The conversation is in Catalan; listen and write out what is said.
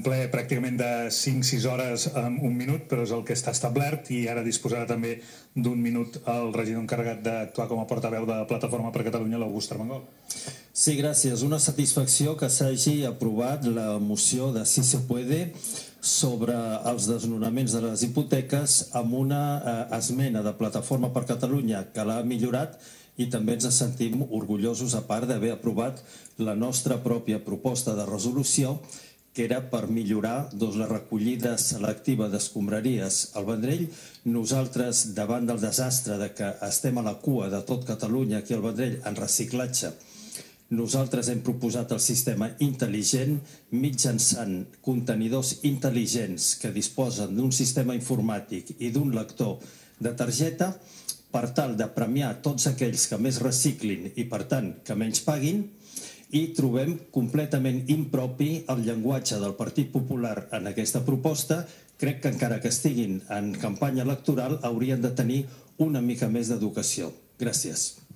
Un ple pràcticament de 5-6 hores en un minut, però és el que està establert i ara disposarà també d'un minut el regidor encarregat d'actuar com a portaveu de Plataforma per Catalunya, l'August Armengol. Sí, gràcies. Una satisfacció que s'hagi aprovat la moció de Si se puede sobre els desnonaments de les hipoteques amb una eh, esmena de Plataforma per Catalunya que l'ha millorat i també ens sentim orgullosos a part d'haver aprovat la nostra pròpia proposta de resolució que era per millorar doncs, la recollida selectiva d'escombraries al Vendrell. Nosaltres, davant del desastre de que estem a la cua de tot Catalunya aquí al Vendrell en reciclatge, nosaltres hem proposat el sistema intel·ligent mitjançant contenidors intel·ligents que disposen d'un sistema informàtic i d'un lector de targeta per tal de premiar tots aquells que més reciclin i, per tant, que menys paguin, i trobem completament impropi el llenguatge del Partit Popular en aquesta proposta. Crec que encara que estiguin en campanya electoral haurien de tenir una mica més d'educació. Gràcies.